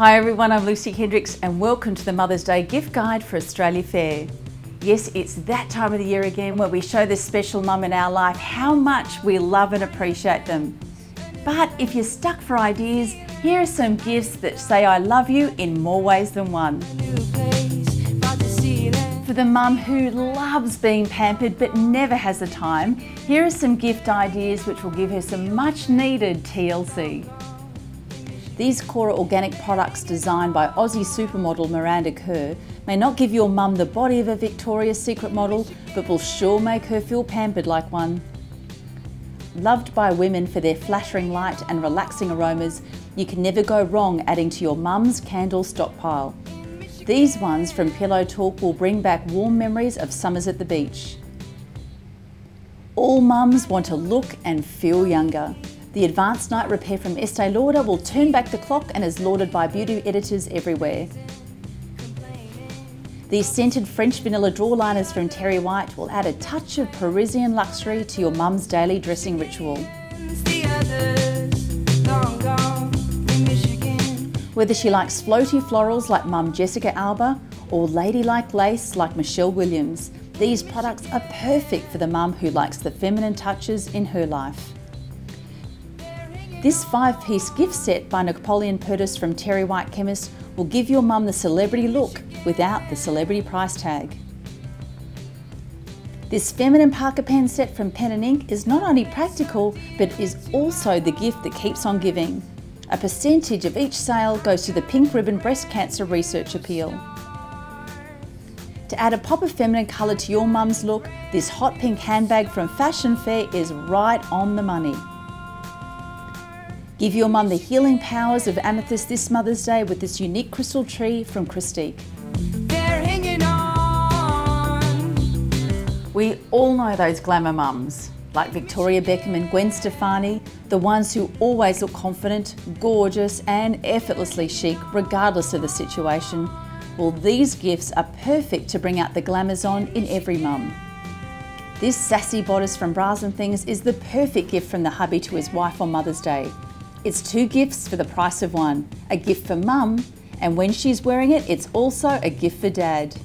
Hi everyone, I'm Lucy Hendricks and welcome to the Mother's Day gift guide for Australia Fair. Yes, it's that time of the year again where we show this special mum in our life how much we love and appreciate them. But if you're stuck for ideas, here are some gifts that say I love you in more ways than one. For the mum who loves being pampered but never has the time, here are some gift ideas which will give her some much needed TLC. These Kora organic products designed by Aussie supermodel Miranda Kerr may not give your mum the body of a Victoria's Secret model, but will sure make her feel pampered like one. Loved by women for their flattering light and relaxing aromas, you can never go wrong adding to your mum's candle stockpile. These ones from Pillow Talk will bring back warm memories of summers at the beach. All mums want to look and feel younger. The Advanced Night Repair from Estee Lauder will turn back the clock and is lauded by beauty editors everywhere. These scented French vanilla drawer liners from Terry White will add a touch of Parisian luxury to your mum's daily dressing ritual. Whether she likes floaty florals like mum Jessica Alba or ladylike lace like Michelle Williams, these products are perfect for the mum who likes the feminine touches in her life. This five-piece gift set by Napoleon Perdis from Terry White Chemist will give your mum the celebrity look without the celebrity price tag. This feminine Parker pen set from Pen & Ink is not only practical, but is also the gift that keeps on giving. A percentage of each sale goes to the Pink Ribbon Breast Cancer Research Appeal. To add a pop of feminine colour to your mum's look, this hot pink handbag from Fashion Fair is right on the money. Give your mum the healing powers of amethyst this Mother's Day with this unique crystal tree from Christique. We all know those glamour mums, like Victoria Beckham and Gwen Stefani, the ones who always look confident, gorgeous and effortlessly chic regardless of the situation. Well, these gifts are perfect to bring out the glamazon in every mum. This sassy bodice from Bras and Things is the perfect gift from the hubby to his wife on Mother's Day. It's two gifts for the price of one. A gift for mum, and when she's wearing it, it's also a gift for dad.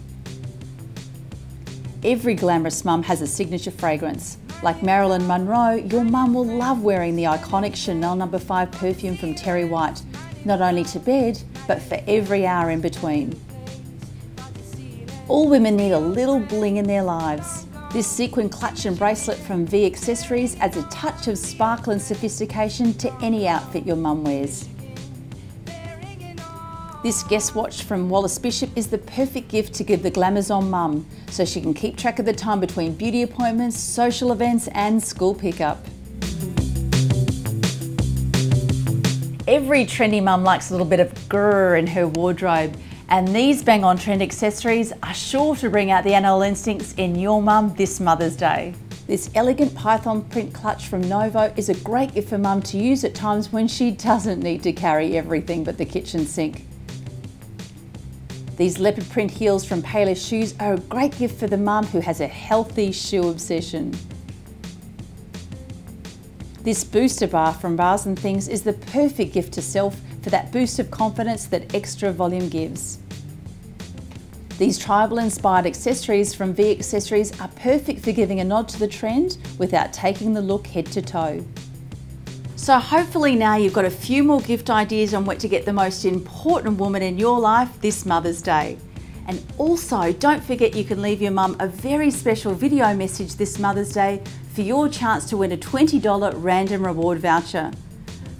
Every glamorous mum has a signature fragrance. Like Marilyn Monroe, your mum will love wearing the iconic Chanel No. 5 perfume from Terry White, not only to bed, but for every hour in between. All women need a little bling in their lives. This sequin clutch and bracelet from V Accessories adds a touch of sparkle and sophistication to any outfit your mum wears. This Guess watch from Wallace Bishop is the perfect gift to give the Glamazon mum so she can keep track of the time between beauty appointments, social events and school pickup. Every trendy mum likes a little bit of grrr in her wardrobe and these bang on trend accessories are sure to bring out the animal instincts in your mum this Mother's Day. This elegant python print clutch from Novo is a great gift for mum to use at times when she doesn't need to carry everything but the kitchen sink. These leopard print heels from Payless Shoes are a great gift for the mum who has a healthy shoe obsession. This booster bar from Bras and Things is the perfect gift to self for that boost of confidence that extra volume gives. These tribal inspired accessories from V Accessories are perfect for giving a nod to the trend without taking the look head to toe. So hopefully now you've got a few more gift ideas on what to get the most important woman in your life this Mother's Day. And also don't forget you can leave your mum a very special video message this Mother's Day for your chance to win a $20 random reward voucher.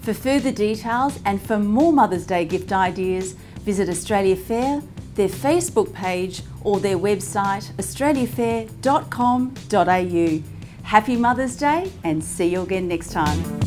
For further details and for more Mother's Day gift ideas, visit Australia Fair, their Facebook page or their website australiafair.com.au. Happy Mother's Day and see you again next time.